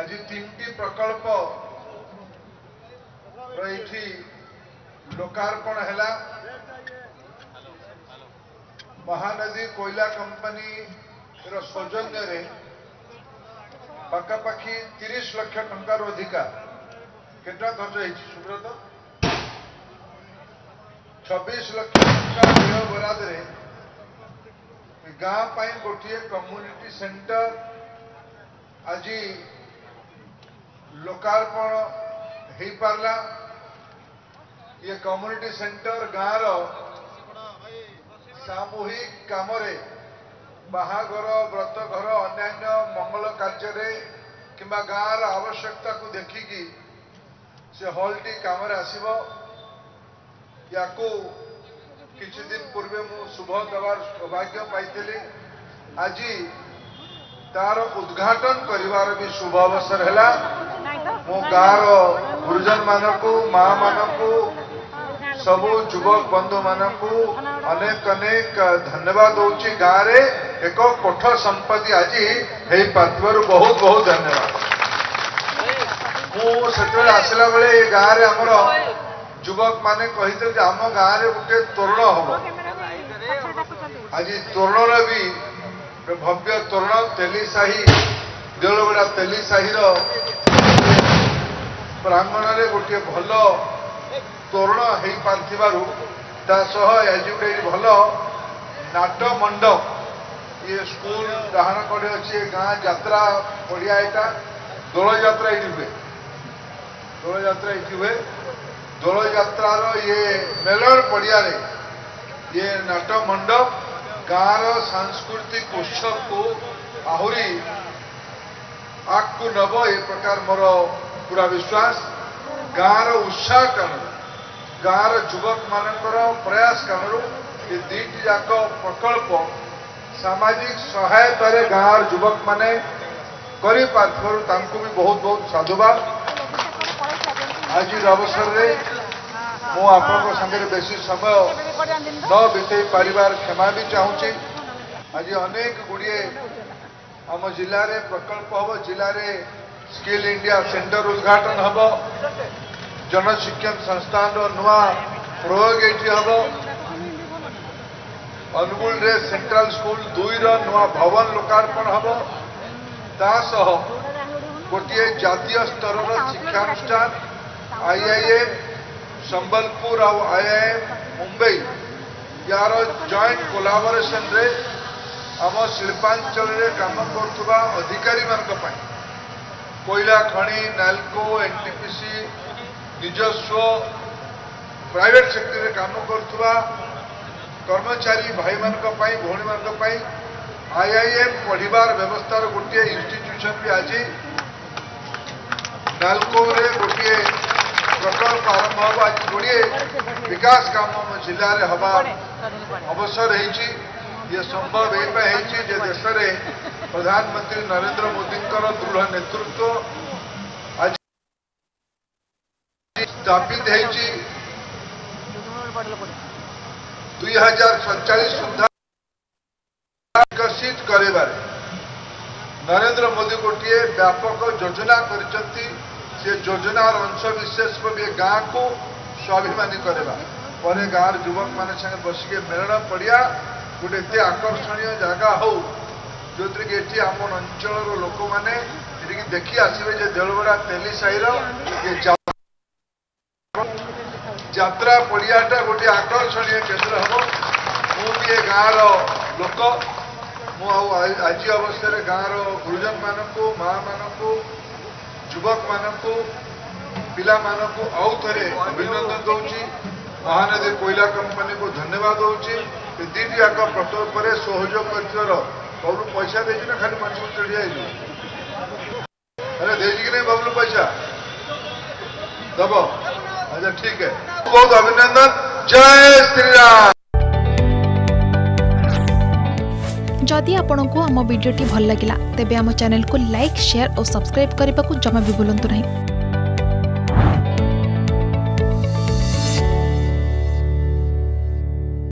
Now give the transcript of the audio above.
আজ তিনটি প্রকল্প এটি লোকার্পণ হল মহানদী কোইলা কোম্পানি সৌজন্যরে পাখাপাখি তিরিশ লক্ষ টঙ্কার অধিকা কেটা খরচ হয়েছে সুব্রত ছবিশ লক্ষ টঙ্কা ব্যয় বরাদরে ଗାଁ ପାଇଁ ଗୋଟିଏ କମ୍ୟୁନିଟି ସେଣ୍ଟର ଆଜି ଲୋକାର୍ପଣ ହେଇପାରିଲା ଇଏ କମ୍ୟୁନିଟି ସେଣ୍ଟର ଗାଁର ସାମୂହିକ କାମରେ ବାହାଘର ବ୍ରତଘର ଅନ୍ୟାନ୍ୟ ମଙ୍ଗଳ କାର୍ଯ୍ୟରେ କିମ୍ବା ଗାଁର ଆବଶ୍ୟକତାକୁ ଦେଖିକି ସେ ହଲ୍ଟି କାମରେ ଆସିବ ୟାକୁ କିଛି ଦିନ ପୂର୍ବେ ମୁଁ ଶୁଭ ଦେବାର ସୌଭାଗ୍ୟ ପାଇଥିଲି ଆଜି ତାର ଉଦ୍ଘାଟନ କରିବାର ବି ଶୁଭ ଅବସର ହେଲା હું ଗାଁର ଗୁରୁଜନମାନଙ୍କୁ ମାମାନଙ୍କୁ ସବୁ ଯୁବକ ବନ୍ଧୁମାନଙ୍କୁ ଅନେକ ଅନେକ ଧନ୍ୟବାଦ ଦଉଛି ଗାଁରେ ଏକ କୋଠ ସମ୍ପତ୍ତି ଆଜି ହେଇପାରିଥିବାରୁ ବହୁତ ବହୁତ ଧନ୍ୟବାଦ ମୁଁ ସେତେବେଳେ ଆସିଲା ବେଳେ ଏ ଗାଁରେ ଆମର ଯୁବକମାନେ କହିଥିଲେ ଯେ ଆମ ଗାଁରେ ଗୋଟେ ତୋରଣ ହବ ଆଜି ତୋରଣର ବି ଭବ୍ୟ ତୋରଣ ତେଲିସାହି ଦେଉଳଗୁଡ଼ା ତେଲିସାହିର ବ୍ରାହ୍ମଣରେ ଗୋଟିଏ ଭଲ ତୋରଣ ହେଇପାରିଥିବାରୁ ତା ସହ ଆଜି ଗୋଟେ ଭଲ ନାଟ ମଣ୍ଡପ ଇଏ ସ୍କୁଲ ଡାହାଣ କଡ଼େ ଅଛି ଏ ଗାଁ ଯାତ୍ରା ପଡ଼ିଆ ଏଇଟା ଦୋଳଯାତ୍ରା ଏଇଠି ହୁଏ ଦୋଳଯାତ୍ରା ଏଇଠି ହୁଏ ଦୋଳଯାତ୍ରାର ଇଏ ମେଲର ପଡ଼ିଆରେ ଇଏ ନାଟ ମଣ୍ଡପ ଗାଁର ସାଂସ୍କୃତିକ ଉତ୍ସବକୁ ଆହୁରି ଆଗକୁ ନେବ ଏ ପ୍ରକାର ମୋର पूरा विश्वास ଗାଁର ଉତ୍ସାହ କାମରୁ ଗାଁର ଯୁବକମାନଙ୍କର ପ୍ରୟାସ କାମରୁ ଏ ଦୁଇଟି ଯାକ ପ୍ରକଳ୍ପ ସାମାଜିକ ସହାୟତାରେ ଗାଁର ଯୁବକମାନେ କରିପାରୁଥିବାରୁ ତାଙ୍କୁ ବି ବହୁତ ବହୁତ ସାଧୁବାଦ ଆଜିର ଅବସରରେ ମୁଁ ଆପଣଙ୍କ ସାଙ୍ଗରେ ବେଶୀ ସମୟ ନ ବିତେଇ ପାରିବାର କ୍ଷମା ବି ଚାହୁଁଛି ଆଜି ଅନେକ ଗୁଡ଼ିଏ ଆମ ଜିଲ୍ଲାରେ ପ୍ରକଳ୍ପ ହେବ ଜିଲ୍ଲାରେ ସ୍କିଲ୍ ଇଣ୍ଡିଆ ସେଣ୍ଟର ଉଦ୍ଘାଟନ ହେବ ଜନଶିକ୍ଷଣ ସଂସ୍ଥାନର ନୂଆ ପ୍ରୟୋଗ ଏଠି ହେବ ଅନୁଗୁଳରେ ସେଣ୍ଟ୍ରାଲ ସ୍କୁଲ ଦୁଇର ନୂଆ ଭବନ ଲୋକାର୍ପଣ ହେବ ତା ସହ ଗୋଟିଏ ଜାତୀୟ ସ୍ତରର ଶିକ୍ଷାନୁଷ୍ଠାନ ଆଇଆଇଏମ୍ ସମ୍ବଲପୁର ଆଉ ଆଇଆଇଏମ୍ ମୁମ୍ବାଇ ୟାର ଜଏଣ୍ଟ କୋଲାବୋରେସନରେ ଆମ ଶିଳ୍ପାଞ୍ଚଳରେ କାମ କରୁଥିବା ଅଧିକାରୀମାନଙ୍କ ପାଇଁ कोयला खनि नालको एनटीपीसी ନିଜସ୍ୱ ପ୍ରାଇଭେଟ୍ ସେକ୍ଟରରେ କାମ କରୁଥିବା କର୍ମଚାରୀ ଭାଇମାନଙ୍କ ପାଇଁ ଭଉଣୀମାନଙ୍କ ପାଇଁ ଆଇଆଇଏମ୍ ପଢ଼ିବାର ବ୍ୟବସ୍ଥାର ଗୋଟିଏ ଇନଷ୍ଟିଚ୍ୟୁସନ୍ ବି ଆଜି ନାଲକୋରେ ଗୋଟିଏ ପ୍ରକଳ୍ପ ଆରମ୍ଭ ହେବ ଆଜି କୋଡ଼ିଏ ବିକାଶ କାମ ଆମ ଜିଲ୍ଲାରେ ହେବା ଅବସର ହେଇଛି ये संभव है जे देश में प्रधानमंत्री नरेंद्र मोदी दृढ़ नेतृत्व आज स्थापित है दुई हजार विकसित करेबारे नरेंद्र मोदी गोटे व्यापक योजना कर योजनार अंश विशेष भी गाँ को स्वाभिमानी करवा गाँव रुवक मान संगे बसिके मेलन पड़िया ଗୋଟେ ଏତେ ଆକର୍ଷଣୀୟ ଜାଗା ହଉ ଯେଉଁଥିରେ କି ଏଠି ଆମ ଅଞ୍ଚଳର ଲୋକମାନେ ଏଠିକି ଦେଖି ଆସିବେ ଯେ ଦେଳବଡ଼ା ତେଲି ସାହିର ଯାତ୍ରା ପଡ଼ିଆଟା ଗୋଟିଏ ଆକର୍ଷଣୀୟ କେନ୍ଦ୍ର ହେବ ମୁଁ ବି ଏ ଗାଁର ଲୋକ ମୁଁ ଆଉ ଆଜି ଅବସ୍ଥାରେ ଗାଁର ଗୁରୁଜନ ମାନଙ୍କୁ ମା ମାନଙ୍କୁ ଯୁବକମାନଙ୍କୁ ପିଲାମାନଙ୍କୁ ଆଉ ଥରେ ଅଭିନନ୍ଦନ ଦଉଛି ମହାନଦୀ କୋଇଲା କମ୍ପାନୀକୁ ଧନ୍ୟବାଦ ଦେଉଛି ଏ ଦୁଇଟି ଯାକ ପ୍ରକଳ୍ପରେ ସହଯୋଗ କରିଥିବାର ବାବୁଲୁ ପଇସା ଦେଇଛି ନା ଖାଲି ମଣିଷକୁ ଚଢ଼ି ଆଇଲୁ ଆରେ ଦେଇଛି କି ନାହିଁ ବାବୁଲୁ ପଇସା ଦବ ଆଚ୍ଛା ଠିକ ହେ ବହୁତ ଅଭିନନ୍ଦନ ଜୟ ଶ୍ରୀରାମ जदि आपण को आम भिडी भल लगा तेब आम चेल्क लाइक सेयार और सब्सक्राइब करने को जमा भी बुलां नहीं